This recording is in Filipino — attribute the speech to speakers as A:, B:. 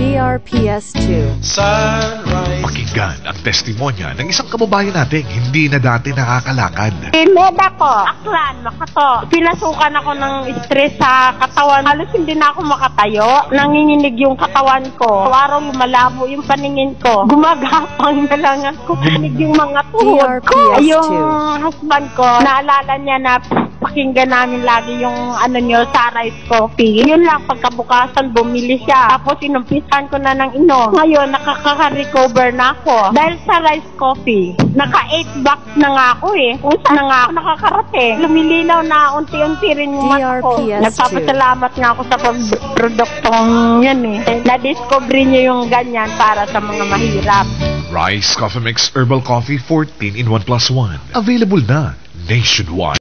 A: DRPS2.
B: Sunrise.
C: Pakinggan ang testimonya ng isang kababayan nating hindi na dati nakakalakad.
D: Meda ko, aklan, makato. Pinasukan ako ng stress sa katawan. Halos hindi na ako makatayo. Nanginginig yung katawan ko. Araw lumalabo yung paningin ko. Gumagapang na lang ako. Kinig yung mga tuhod ko.
A: DRPS2.
D: Yung husband ko, naalala niya na pakinggan namin lagi yung ano nyo, Sunrise Coffee. Yun lang, pagkabukasan, bumili siya. Tapos inumpisan ko na ng inom. Ngayon, nakaka-recover na ako. Dahil sa rice coffee, naka 8 bucks na nga ako eh. Kung saan na nga ako nakakarating. Lumilinaw na unti-unti rin yung mata ko.
A: DRPS2.
D: Nagpapasalamat nga ako sa produktong yan eh. Na-discover niyo yung ganyan para sa mga mahirap.
C: Rice Coffee Mix Herbal Coffee 14 in 1 plus 1. Available na nationwide.